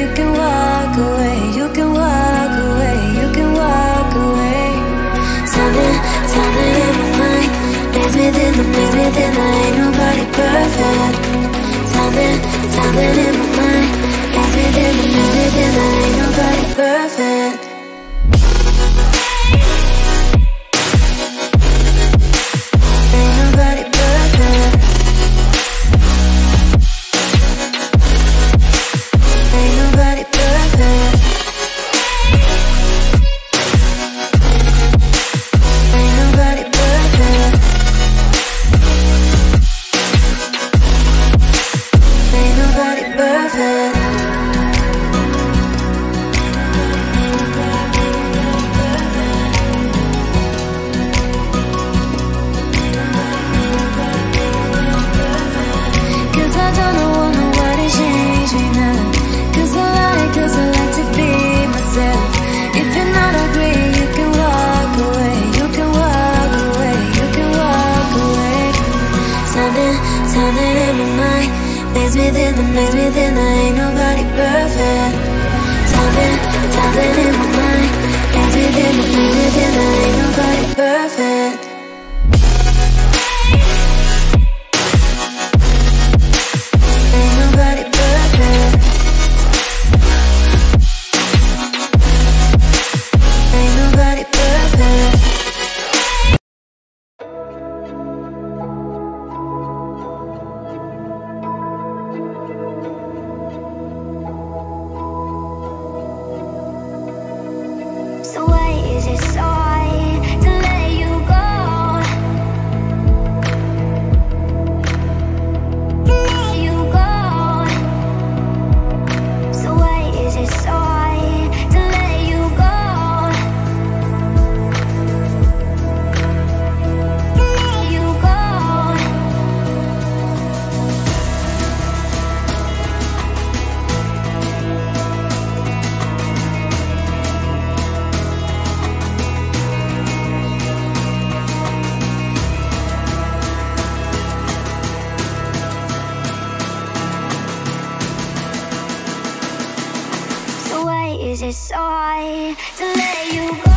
you can walk away. You can walk away. You can walk away. There's within the, within the, ain't nobody perfect. Something, something in my mind. within ain't nobody perfect. Something, something in my mind, ain't nobody perfect. So I to let you go.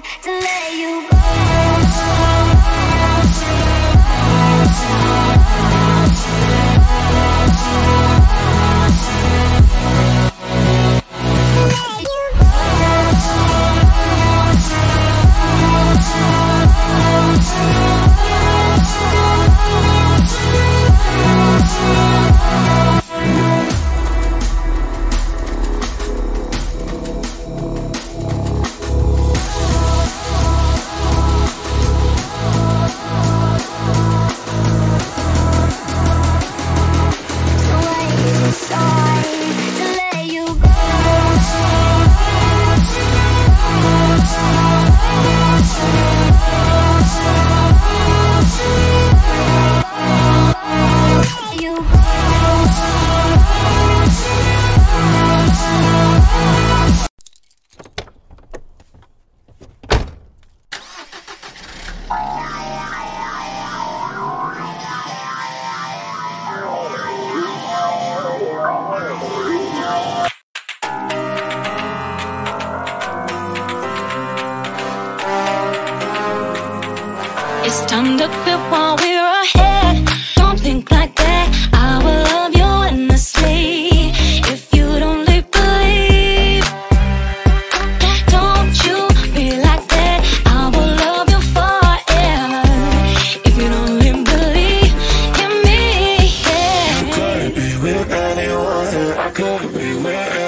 to let you go. While we're ahead. Don't think like that. I will love you endlessly if you don't believe. Don't you be like that. I will love you forever if you don't believe in me. Couldn't be with anyone. I couldn't be with.